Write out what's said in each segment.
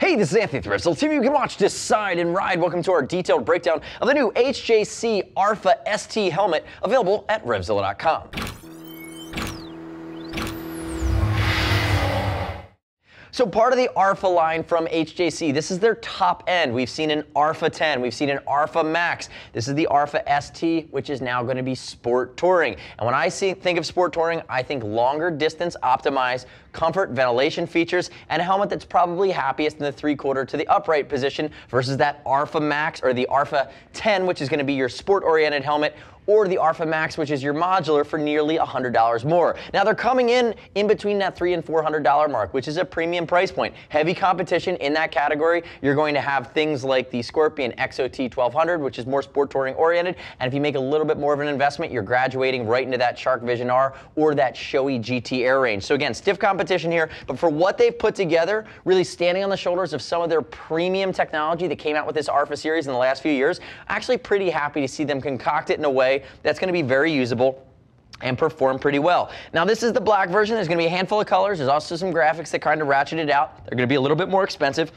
Hey, this is Anthony Thristle. TV you can watch, decide, and ride. Welcome to our detailed breakdown of the new HJC RPHA ST helmet available at Revzilla.com. So part of the RPHA line from HJC, this is their top end. We've seen an RPHA 10, we've seen an RPHA Max. This is the RPHA ST, which is now going to be sport touring. And when I see, think of sport touring, I think longer distance optimized, comfort, ventilation features, and a helmet that's probably happiest in the three quarter to the upright position versus that RPHA Max or the RPHA 10, which is going to be your sport oriented helmet or the RPHA Max, which is your modular for nearly $100 more. Now they're coming in in between that three and $400 mark, which is a premium price point. Heavy competition in that category. You're going to have things like the Scorpion EXO-T1200, which is more sport touring oriented. And if you make a little bit more of an investment, you're graduating right into that Shark Vision R or that Shoei GT Air range. So again, stiff competition here, but for what they've put together, really standing on the shoulders of some of their premium technology that came out with this RPHA series in the last few years, actually pretty happy to see them concoct it in a way that's going to be very usable and perform pretty well. Now this is the black version. There's going to be a handful of colors. There's also some graphics that kind of ratchet it out. They're going to be a little bit more expensive.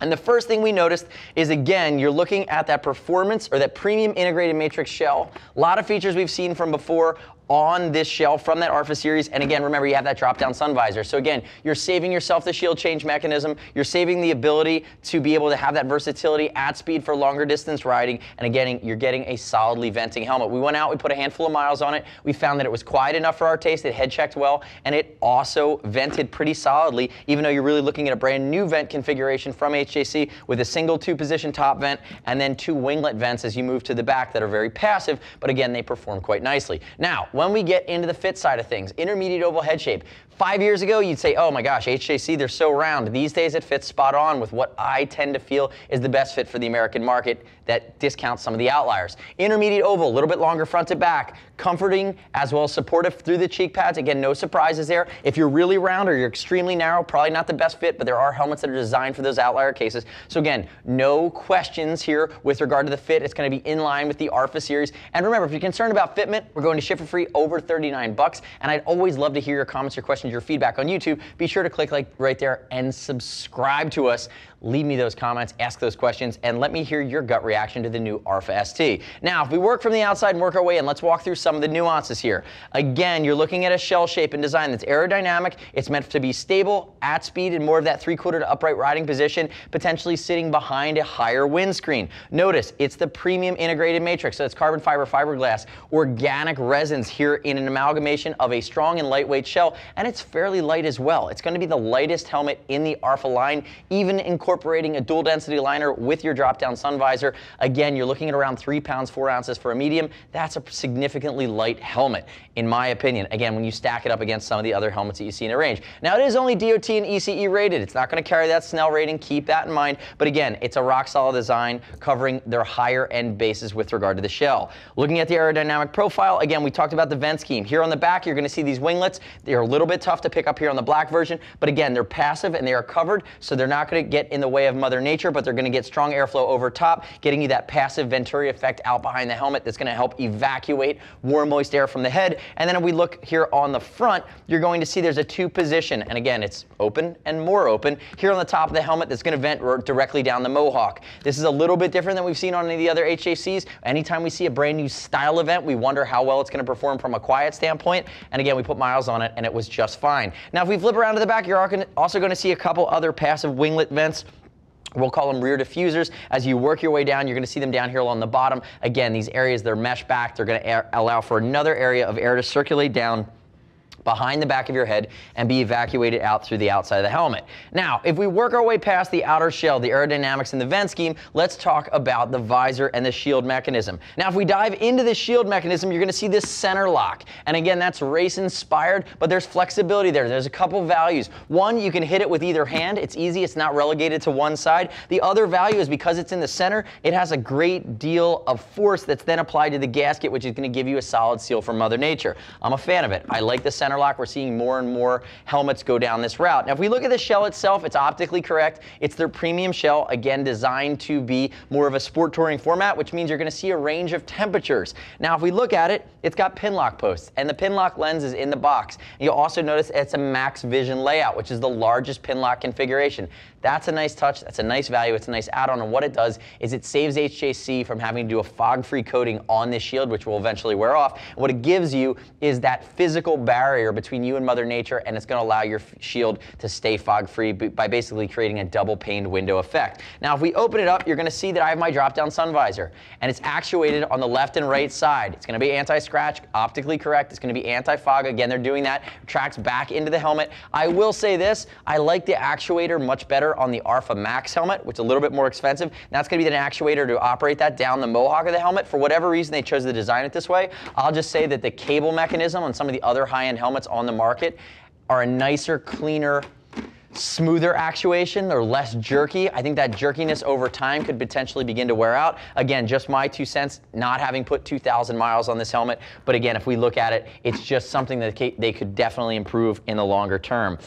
And the first thing we noticed is again, you're looking at that performance or that premium integrated matrix shell. A lot of features we've seen from before on this shell from that RPHA series. And again, remember you have that drop down sun visor. So again, you're saving yourself the shield change mechanism. You're saving the ability to be able to have that versatility at speed for longer distance riding. And again, you're getting a solidly venting helmet. We went out, we put a handful of miles on it. We found that it was quiet enough for our taste. It head checked well, and it also vented pretty solidly, even though you're really looking at a brand new vent configuration from HJC with a single two position top vent and then two winglet vents as you move to the back that are very passive, but again, they perform quite nicely. Now, when we get into the fit side of things, intermediate oval head shape. Five years ago, you'd say, oh my gosh, HJC, they're so round. These days, it fits spot on with what I tend to feel is the best fit for the American market that discounts some of the outliers. Intermediate oval, a little bit longer front to back, comforting as well as supportive through the cheek pads. Again, no surprises there. If you're really round or you're extremely narrow, probably not the best fit, but there are helmets that are designed for those outlier cases. So again, no questions here with regard to the fit. It's going to be in line with the RPHA series. And remember, if you're concerned about fitment, we're going to ship for free over 39 bucks. And I'd always love to hear your comments, your questions, your feedback on YouTube. Be sure to click like right there and subscribe to us. Leave me those comments, ask those questions, and let me hear your gut reaction to the new RPHA ST. Now, if we work from the outside and work our way in, let's walk through some of the nuances here. Again, you're looking at a shell shape and design that's aerodynamic. It's meant to be stable, at speed, and more of that three-quarter to upright riding position, potentially sitting behind a higher windscreen. Notice, it's the premium integrated matrix, so it's carbon fiber fiberglass, organic resins here in an amalgamation of a strong and lightweight shell, and it's fairly light as well. It's going to be the lightest helmet in the RPHA line, even incorporating a dual density liner with your drop down sun visor. Again, you're looking at around three pounds, four ounces for a medium. That's a significantly light helmet, in my opinion. Again, when you stack it up against some of the other helmets that you see in the range. Now, it is only DOT and ECE rated. It's not going to carry that Snell rating. Keep that in mind. But again, it's a rock solid design covering their higher end bases with regard to the shell. Looking at the aerodynamic profile. Again, we talked about the vent scheme. Here on the back, you're going to see these winglets. They're a little bit tough to pick up here on the black version, but again, they're passive and they are covered, so they're not going to get in the way of Mother Nature, but they're going to get strong airflow over top, getting you that passive Venturi effect out behind the helmet that's going to help evacuate warm, moist air from the head. And then if we look here on the front, you're going to see there's a two position, and again, it's open and more open. Here on the top of the helmet, that's going to vent directly down the mohawk. This is a little bit different than we've seen on any of the other HJCs. Anytime we see a brand new style event, we wonder how well it's going to perform from a quiet standpoint. And again, we put miles on it and it was just fine. Now, if we flip around to the back, you're also going to see a couple other passive winglet vents. We'll call them rear diffusers. As you work your way down, you're going to see them down here along the bottom. Again, these areas, they're mesh back. They're going to allow for another area of air to circulate down behind the back of your head and be evacuated out through the outside of the helmet. Now, if we work our way past the outer shell, the aerodynamics and the vent scheme, let's talk about the visor and the shield mechanism. Now, if we dive into the shield mechanism, you're gonna see this center lock. And again, that's race inspired, but there's flexibility there. There's a couple values. One, you can hit it with either hand. It's easy, it's not relegated to one side. The other value is because it's in the center, it has a great deal of force that's then applied to the gasket, which is gonna give you a solid seal from Mother Nature. I'm a fan of it. I like the center lock. We're seeing more and more helmets go down this route. Now, if we look at the shell itself, it's optically correct. It's their premium shell, again, designed to be more of a sport touring format, which means you're going to see a range of temperatures. Now, if we look at it, it's got Pinlock posts, and the Pinlock lens is in the box. You'll also notice it's a max vision layout, which is the largest Pinlock configuration. That's a nice touch. That's a nice value. It's a nice add-on. And what it does is it saves HJC from having to do a fog-free coating on this shield, which will eventually wear off. What it gives you is that physical barrier between you and Mother Nature, and it's going to allow your shield to stay fog-free by basically creating a double-paned window effect. Now, if we open it up, you're going to see that I have my drop-down sun visor, and it's actuated on the left and right side. It's going to be anti-scratch, optically correct. It's going to be anti-fog. Again, they're doing that. Tracks back into the helmet. I will say this, I like the actuator much better on the RPHA Max helmet, which is a little bit more expensive. And that's going to be an actuator to operate that down the mohawk of the helmet. For whatever reason they chose to design it this way, I'll just say that the cable mechanism on some of the other high-end helmets on the market are a nicer, cleaner, smoother actuation or less jerky. I think that jerkiness over time could potentially begin to wear out. Again, just my two cents, not having put 2,000 miles on this helmet. But again, if we look at it, it's just something that they could definitely improve in the longer term.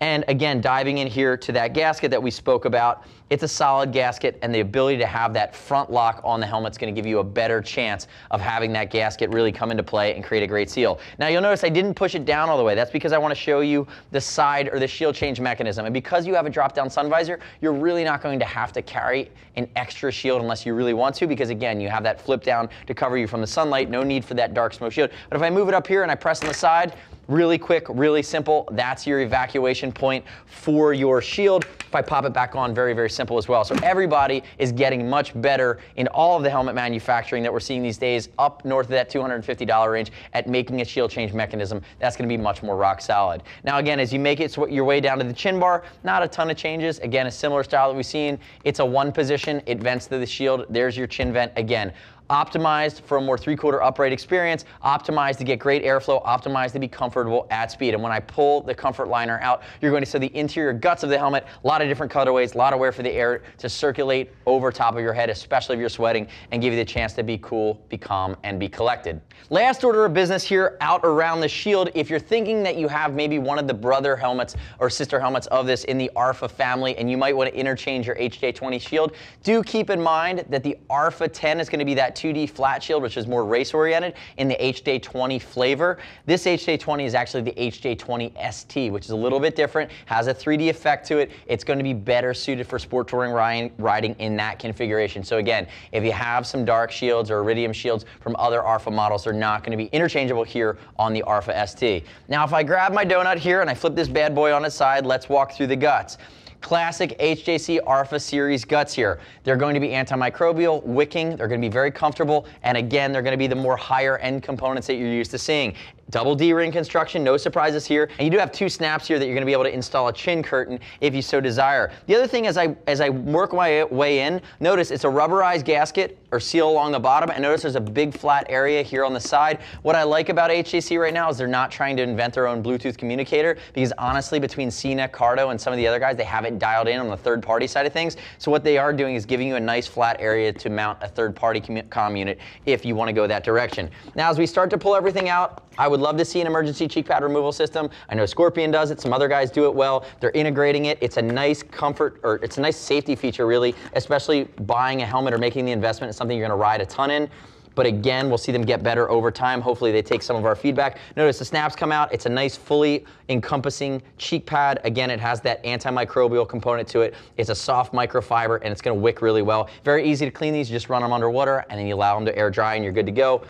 And again, diving in here to that gasket that we spoke about, it's a solid gasket and the ability to have that front lock on the helmet is going to give you a better chance of having that gasket really come into play and create a great seal. Now you'll notice I didn't push it down all the way. That's because I want to show you the side or the shield change mechanism. And because you have a drop down sun visor, you're really not going to have to carry an extra shield unless you really want to because again, you have that flip down to cover you from the sunlight. No need for that dark smoke shield. But if I move it up here and I press on the side, Really quick, really simple. That's your evacuation point for your shield. If I pop it back on, very, very simple as well. So everybody is getting much better in all of the helmet manufacturing that we're seeing these days up north of that $250 range at making a shield change mechanism. That's gonna be much more rock solid. Now again, as you make it your way down to the chin bar, not a ton of changes. Again, a similar style that we've seen. It's a one position, it vents to the shield. There's your chin vent. Again, optimized for a more three-quarter upright experience, optimized to get great airflow, optimized to be comfortable at speed. And when I pull the comfort liner out, you're going to see the interior guts of the helmet, a lot of different colorways, a lot of wear for the air to circulate over top of your head, especially if you're sweating, and give you the chance to be cool, be calm, and be collected. Last order of business here out around the shield, if you're thinking that you have maybe one of the brother helmets or sister helmets of this in the RPHA family, and you might want to interchange your HJ20 shield, do keep in mind that the RPHA 10 is going to be that 2D flat shield, which is more race oriented in the HJ20 flavor. This HJ20 is actually the HJ20 ST, which is a little bit different, has a 3D effect to it. It's going to be better suited for sport touring riding in that configuration. So again, if you have some dark shields or iridium shields from other RPHA models, they're not going to be interchangeable here on the RPHA ST. Now, if I grab my donut here and I flip this bad boy on its side, let's walk through the guts. Classic HJC RPHA series guts here. They're going to be antimicrobial, wicking, they're going to be very comfortable, and again, they're going to be the more higher end components that you're used to seeing. Double D-ring construction, no surprises here. And you do have two snaps here that you're gonna be able to install a chin curtain if you so desire. The other thing as I, as I work my way in, notice it's a rubberized gasket or seal along the bottom, and notice there's a big flat area here on the side. What I like about HJC right now is they're not trying to invent their own Bluetooth communicator, because honestly, between Sena, Cardo, and some of the other guys, they have it dialed in on the third party side of things. So what they are doing is giving you a nice flat area to mount a third party com unit if you wanna go that direction. Now, as we start to pull everything out, I would love to see an emergency cheek pad removal system. I know Scorpion does it. Some other guys do it well. They're integrating it. It's a nice comfort, or it's a nice safety feature, really, especially buying a helmet or making the investment in something you're going to ride a ton in. But again, we'll see them get better over time. Hopefully they take some of our feedback. Notice the snaps come out. It's a nice fully encompassing cheek pad. Again, it has that antimicrobial component to it. It's a soft microfiber and it's gonna wick really well. Very easy to clean these. You just run them under water and then you allow them to air dry and you're good to go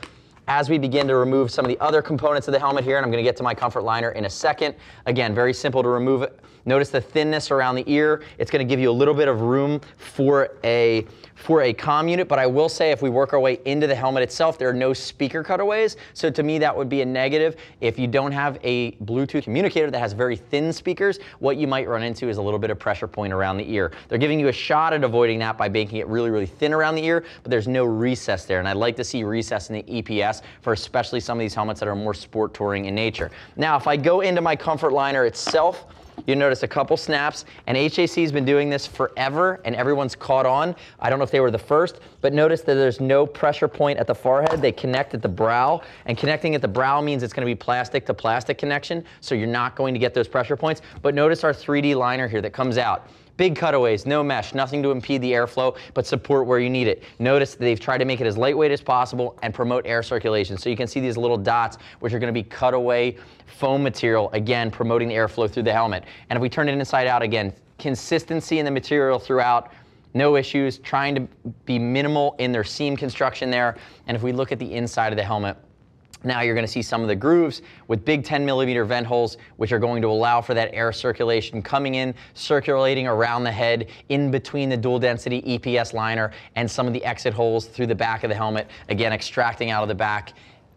as we begin to remove some of the other components of the helmet here, and I'm gonna get to my comfort liner in a second. Again, very simple to remove it. Notice the thinness around the ear. It's gonna give you a little bit of room for a for a comm unit, but I will say if we work our way into the helmet itself, there are no speaker cutaways. So to me, that would be a negative. If you don't have a Bluetooth communicator that has very thin speakers, what you might run into is a little bit of pressure point around the ear. They're giving you a shot at avoiding that by making it really, really thin around the ear, but there's no recess there. And I'd like to see recess in the EPS for especially some of these helmets that are more sport touring in nature. Now, if I go into my comfort liner itself, you notice a couple snaps, and HJC's been doing this forever, and everyone's caught on. I don't know if they were the first, but notice that there's no pressure point at the forehead. They connect at the brow, and connecting at the brow means it's going to be plastic to plastic connection, so you're not going to get those pressure points. But notice our 3D liner here that comes out. Big cutaways, no mesh, nothing to impede the airflow, but support where you need it. Notice they've tried to make it as lightweight as possible and promote air circulation. So you can see these little dots, which are gonna be cutaway foam material, again, promoting the airflow through the helmet. And if we turn it inside out again, consistency in the material throughout. No issues, trying to be minimal in their seam construction there. And if we look at the inside of the helmet, now you're going to see some of the grooves with big 10 millimeter vent holes, which are going to allow for that air circulation coming in, circulating around the head, in between the dual density EPS liner and some of the exit holes through the back of the helmet, again, extracting out of the back.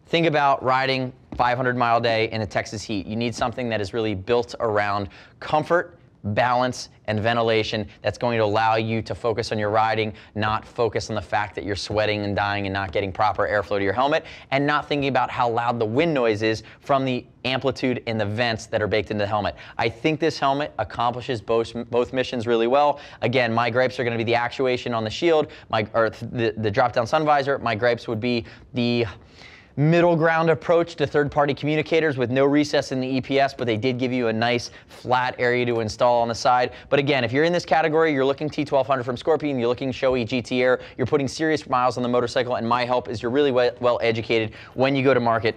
Think about riding 500 mile day in a Texas heat. You need something that is really built around comfort balance, and ventilation that's going to allow you to focus on your riding, not focus on the fact that you're sweating and dying and not getting proper airflow to your helmet, and not thinking about how loud the wind noise is from the amplitude in the vents that are baked into the helmet. I think this helmet accomplishes both, both missions really well. Again, my gripes are going to be the actuation on the shield, my, or the, the drop-down sun visor. My gripes would be the middle ground approach to third-party communicators with no recess in the EPS, but they did give you a nice flat area to install on the side. But again, if you're in this category, you're looking T1200 from Scorpion, you're looking Shoei GT Air, you're putting serious miles on the motorcycle, and my help is you're really well educated when you go to market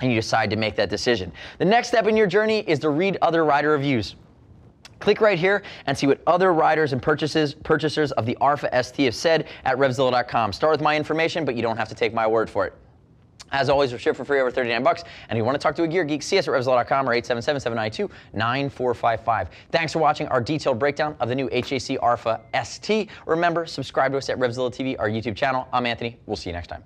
and you decide to make that decision. The next step in your journey is to read other rider reviews. Click right here and see what other riders and purchases, purchasers of the RPHA ST have said at RevZilla.com. Start with my information, but you don't have to take my word for it. As always, we're shipped for free over 39 bucks. And if you want to talk to a gear geek, see us at RevZilla.com or 877-792-9455. Thanks for watching our detailed breakdown of the new HJC RPHA ST. Remember, subscribe to us at RevZilla TV, our YouTube channel. I'm Anthony. We'll see you next time.